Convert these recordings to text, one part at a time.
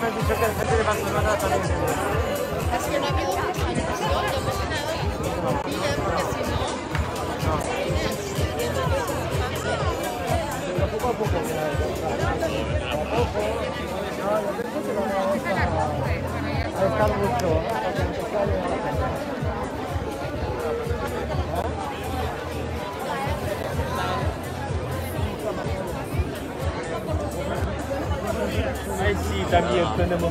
me ha dicho que el gente de Barcelona también. Es que no ha habido no nada. Mira, porque si no, Pero poco a poco, mira. A poco. No, yo pienso que no vamos a, a estar mucho. 哎，是，咱们也喝那么。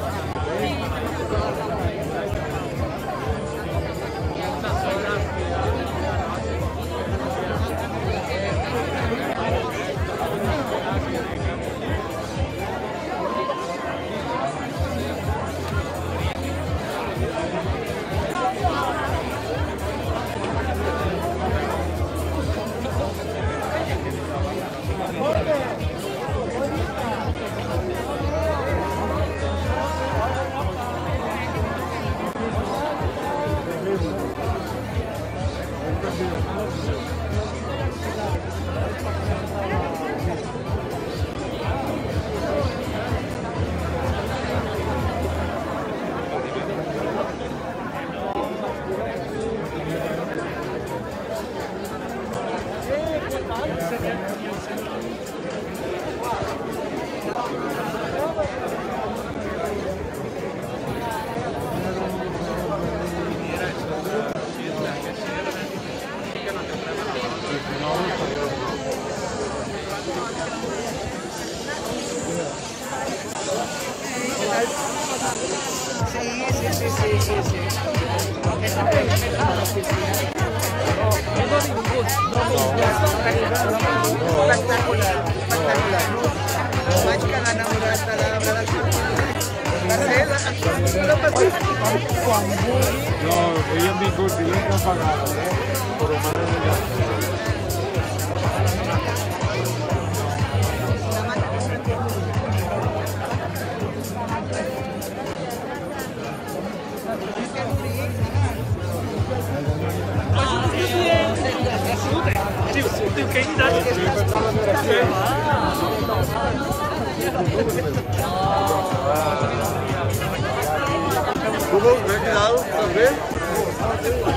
Google, vem aqui lá, tá vendo?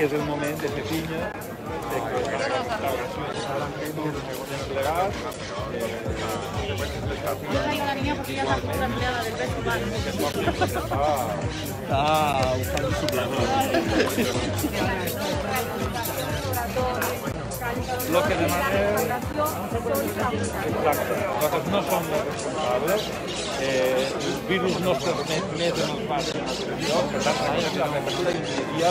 És el moment de fer pinya, de que la restauració s'hauran fet uns negociants legals, eh, Ah, buscando su Lo que demanem... Exacte. Nosaltres no som els responsables. Eh, els virus no es transmet més en els bars que en altres llocs. Per tant, aquí la repressió d'ingenieria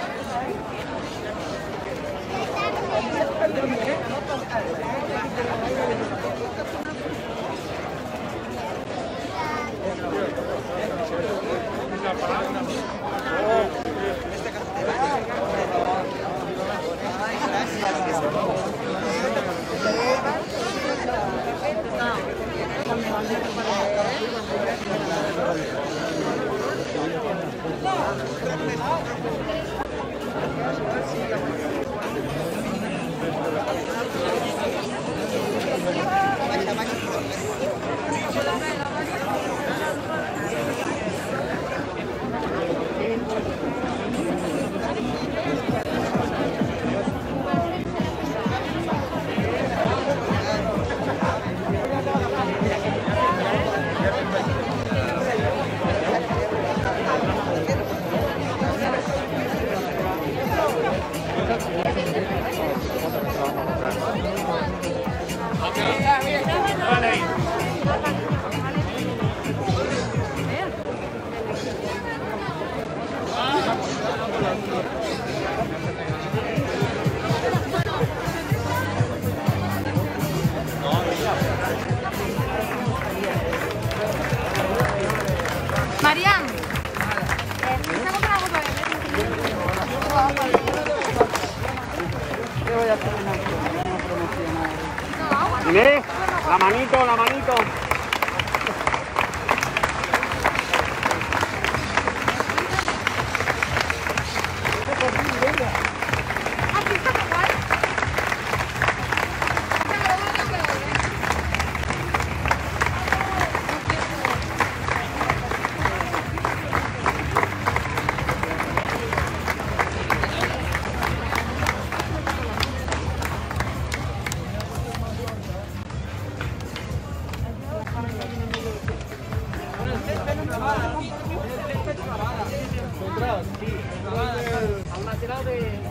Parabéns. to you. de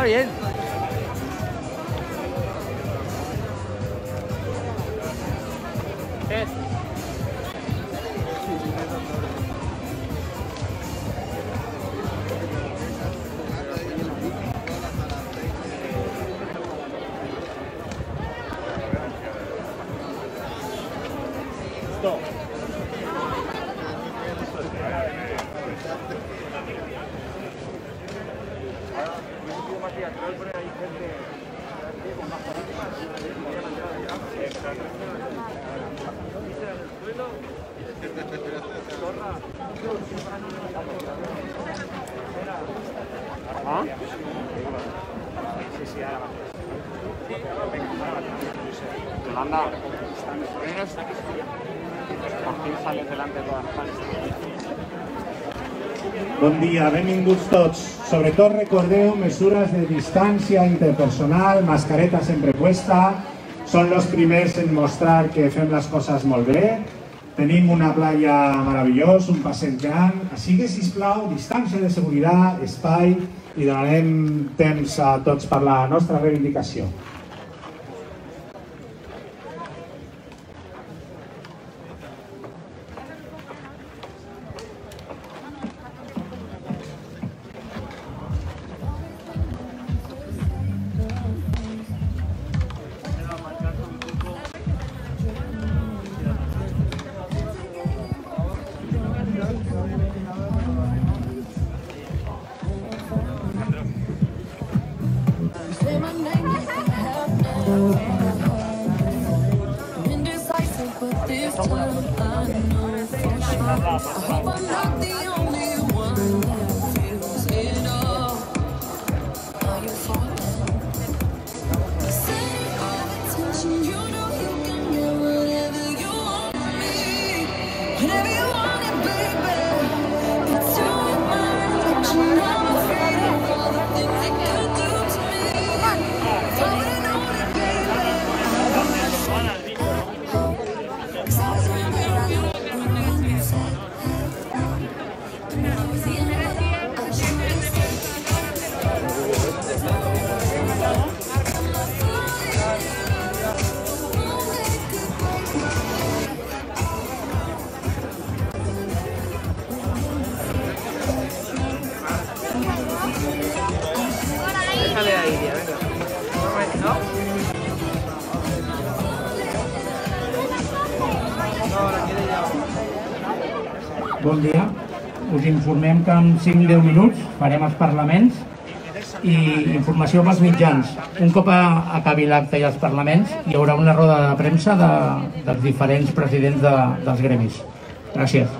二人 Bon dia, benvinguts tots. Sobretot recordeu mesures de distància interpersonal, mascareta sempre puesta, són els primers en mostrar que fem les coses molt bé, tenim una playa meravellosa, un passeig gran, així que, sisplau, distància de seguretat, espai, i donarem temps a tots per la nostra reivindicació. 5-10 minuts, farem els parlaments i informació pels mitjans. Un cop acabi l'acte i els parlaments, hi haurà una roda de premsa de, dels diferents presidents de, dels gremis. Gràcies.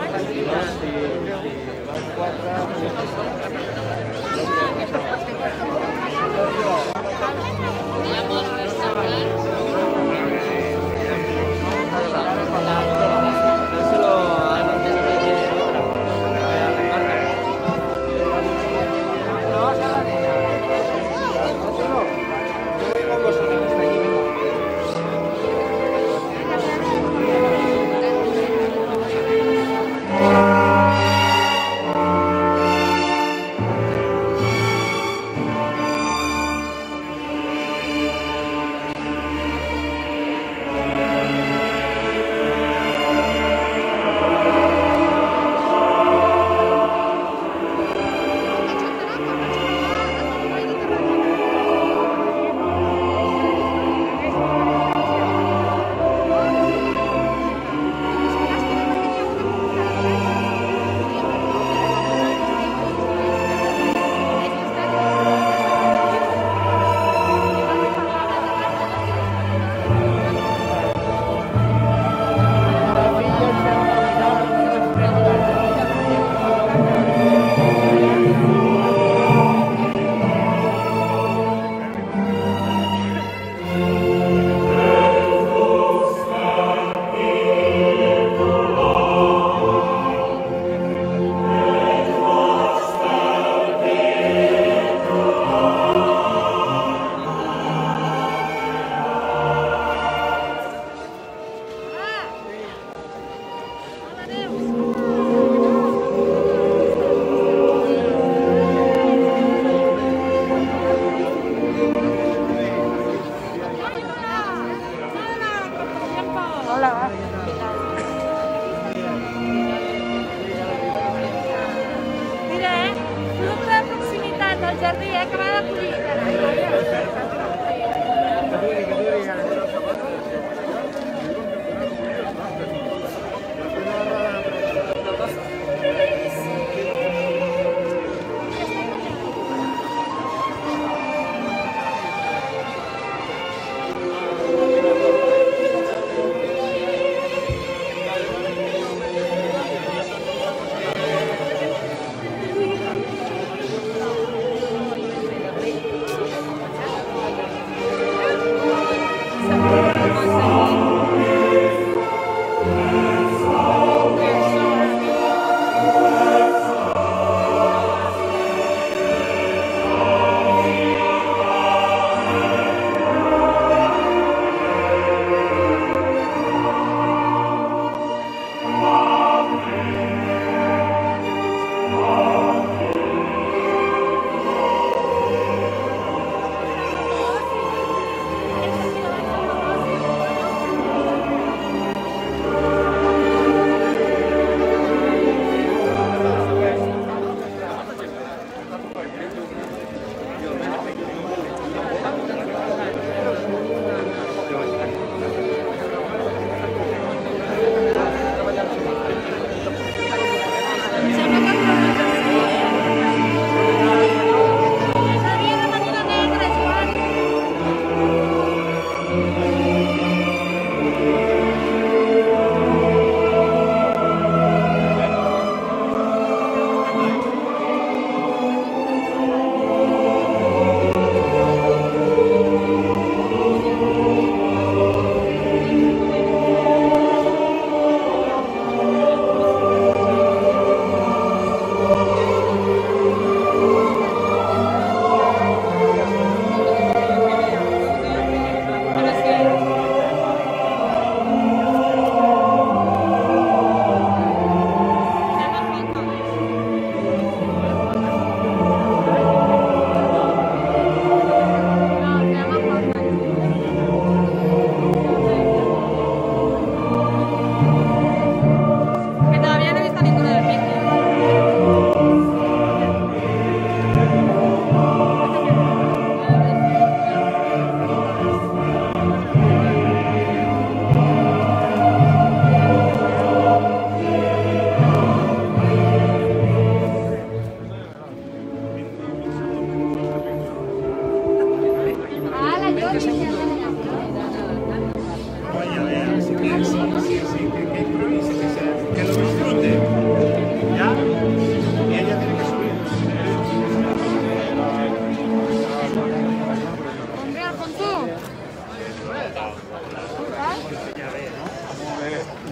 24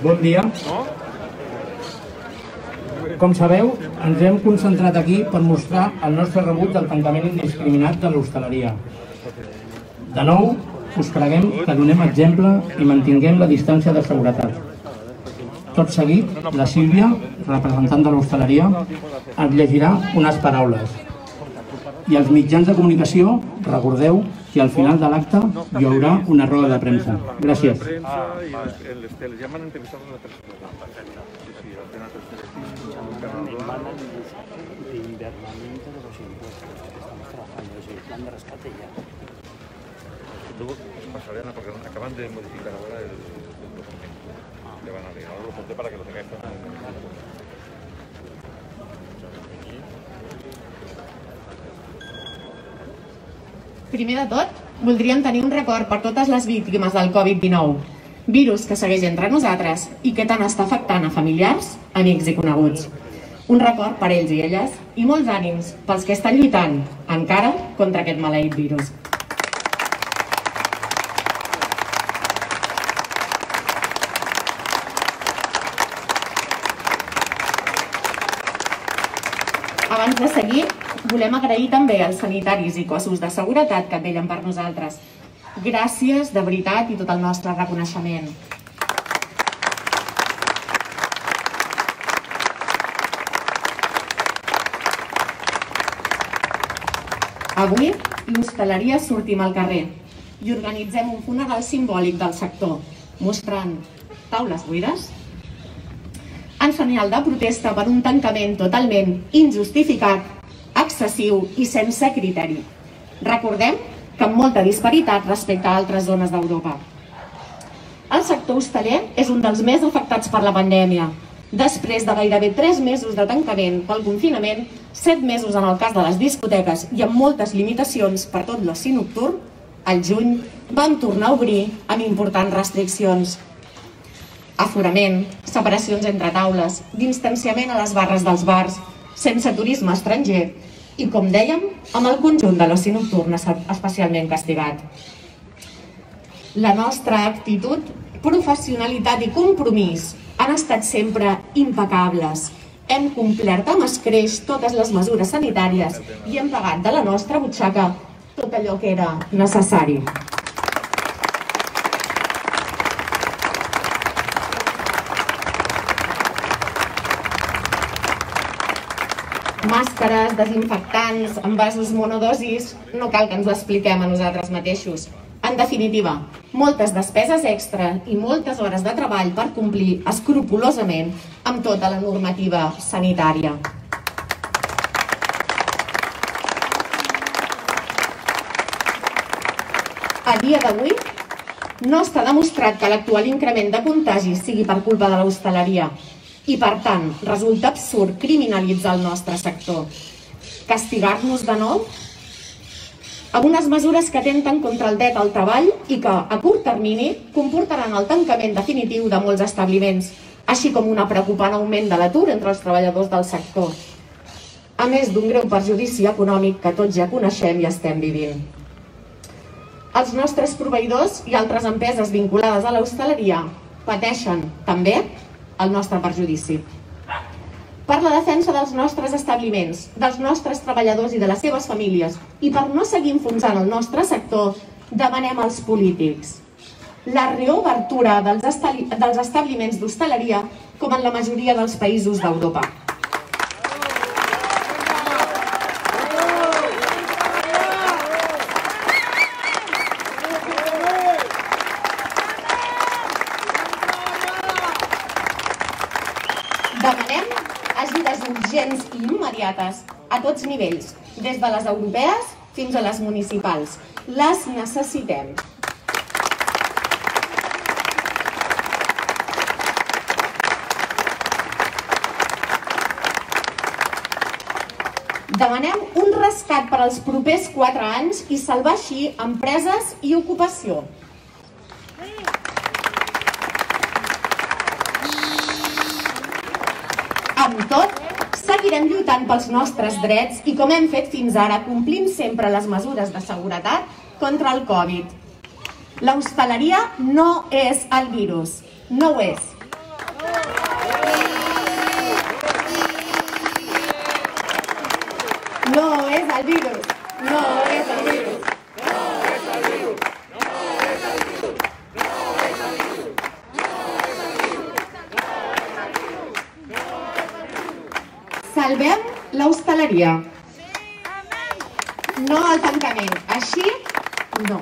Bon dia. Com sabeu, ens hem concentrat aquí per mostrar el nostre rebuig del tancament indiscriminat de l'hostaleria. De nou, us preguem que donem exemple i mantinguem la distància de seguretat. Tot seguit, la Sílvia, representant de l'hostaleria, ens llegirà unes paraules. I als mitjans de comunicació, recordeu que al final de l'acte hi haurà una roda de premsa. Gràcies. prensa y en les- en les teles. Ya me han entrevistado en la televisión. Sí, sí, apenas el Telefilm, Canal Blanc. de invernamiento de los impuestos que estamos trabajando, es el plan de rescate ya. Luego os pasaré, Ana, porque acaban de modificar ahora el, el documento. Le van a leer. Ahora lo pondré para que lo tengáis Primer de tot, voldríem tenir un record per totes les víctimes del Covid-19, virus que segueix entre nosaltres i que tant està afectant a familiars, amics i coneguts. Un record per ells i elles i molts ànims pels que estan lluitant encara contra aquest maleït virus. Abans de seguir, volem agrair també als sanitaris i cossos de seguretat que vellen per nosaltres. Gràcies, de veritat, i tot el nostre reconeixement. Avui, l'hostaleria sortim al carrer i organitzem un funeral simbòlic del sector, mostrant taules buides, en senyal de protesta per un tancament totalment injustificat, excessiu i sense criteri. Recordem que amb molta disparitat respecte a altres zones d'Europa. El sector hosteler és un dels més afectats per la pandèmia. Després de gairebé 3 mesos de tancament pel confinament, 7 mesos en el cas de les discoteques i amb moltes limitacions per tot l'oci nocturn, al juny vam tornar a obrir amb importants restriccions aforament, separacions entre taules, distanciament a les barres dels bars, sense turisme estranger i, com dèiem, amb el conjunt de l'oci nocturn especialment castigat. La nostra actitud, professionalitat i compromís han estat sempre impecables. Hem complert amb escreix totes les mesures sanitàries i hem pagat de la nostra butxaca tot allò que era necessari. Màscares, desinfectants, envasos monodosis, no cal que ens ho expliquem a nosaltres mateixos. En definitiva, moltes despeses extra i moltes hores de treball per complir escrupulosament amb tota la normativa sanitària. A dia d'avui, no està demostrat que l'actual increment de contagis sigui per culpa de l'hostaleria i, per tant, resulta absurd criminalitzar el nostre sector. Castigar-nos de nou amb unes mesures que atenten contra el dret al treball i que, a curt termini, comportaran el tancament definitiu de molts establiments, així com una preocupant augment de l'atur entre els treballadors del sector, a més d'un greu perjudici econòmic que tots ja coneixem i estem vivint. Els nostres proveïdors i altres empreses vinculades a l'hostaleria pateixen també el nostre perjudici. Per la defensa dels nostres establiments, dels nostres treballadors i de les seves famílies i per no seguir enfonsant el nostre sector, demanem als polítics la reobertura dels establiments d'hostaleria com en la majoria dels països d'Europa. Demanem ajudes urgents i immediates a tots nivells, des de les europees fins a les municipals. Les necessitem. Demanem un rescat per als propers 4 anys i salvar així empreses i ocupació. Lluitant pels nostres drets i com hem fet fins ara, complint sempre les mesures de seguretat contra el Covid. L'hostaleria no és el virus, no ho és. No és el virus. No és el virus. Salvem l'hostaleria. No el tancament. Així, no.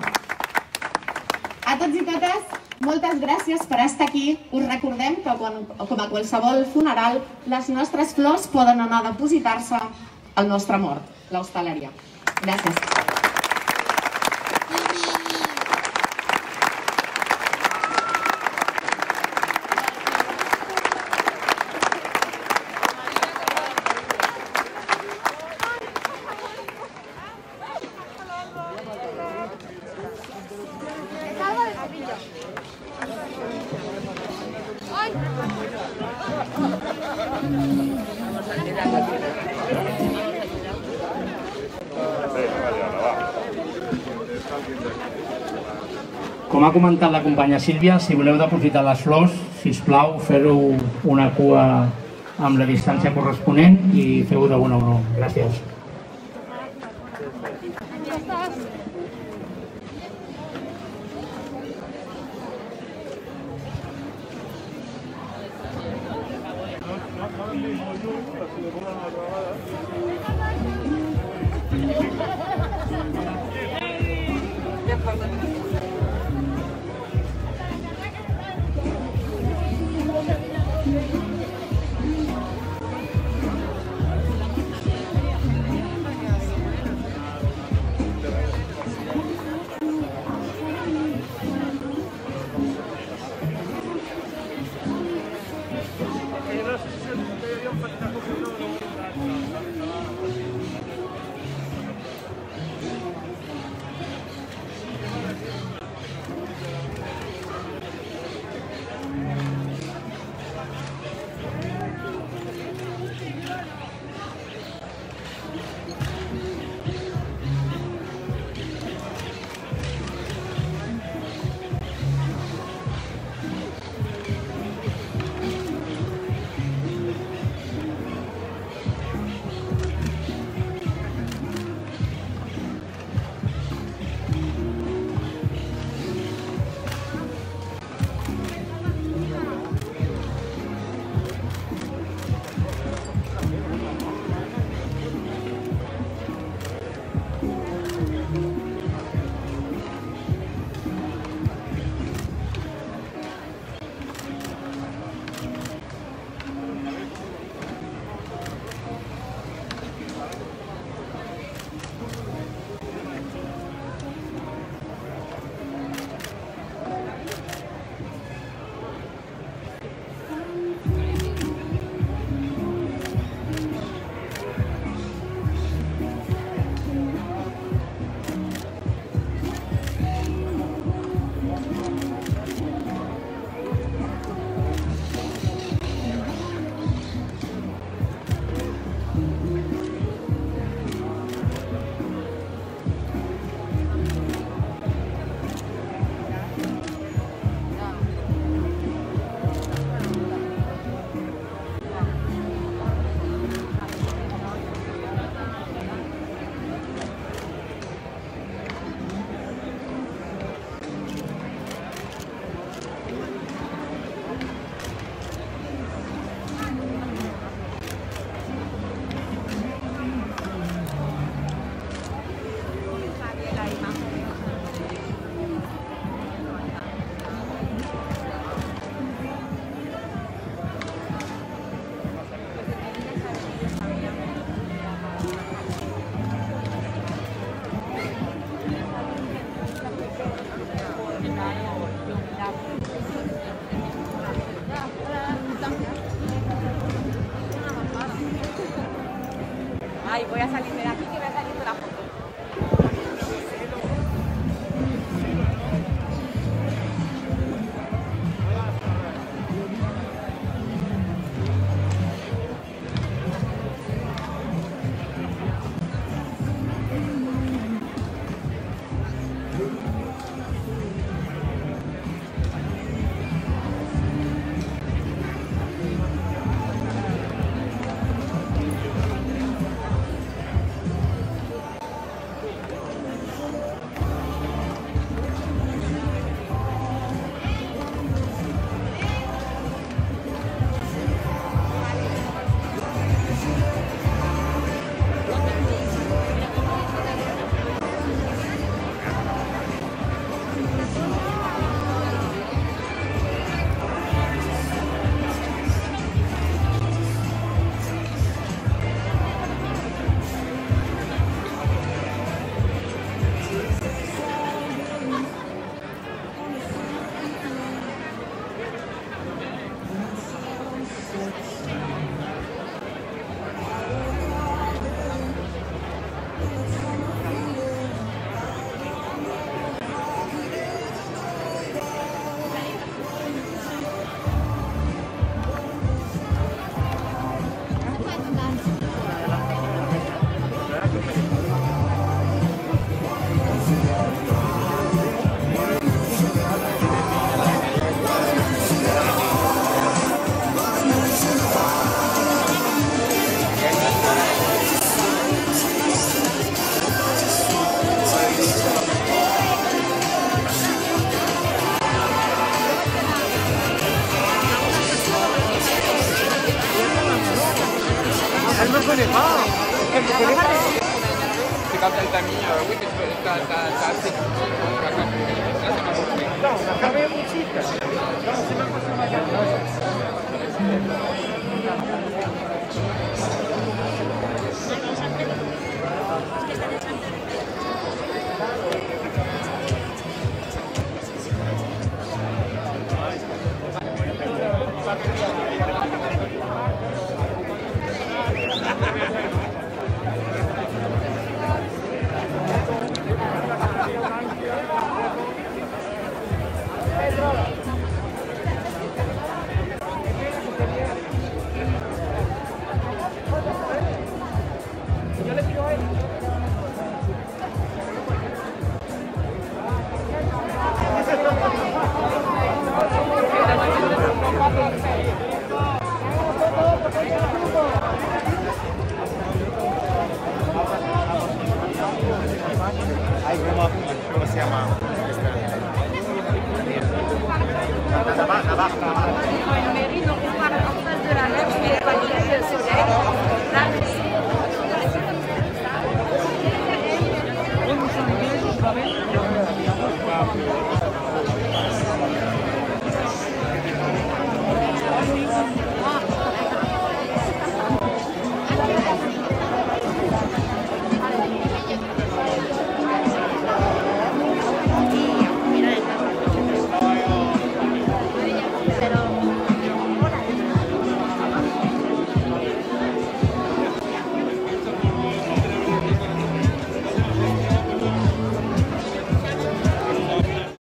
A tots i totes, moltes gràcies per estar aquí. Us recordem que quan, com a qualsevol funeral, les nostres flors poden anar a depositar-se al nostre mort, l'hostaleria. Gràcies. Ha comentat la companya Sílvia, si voleu depositar les flors, si us plau, feu-ho una cua amb la distància corresponent i feu-ho de bona una. Gràcies. Ay,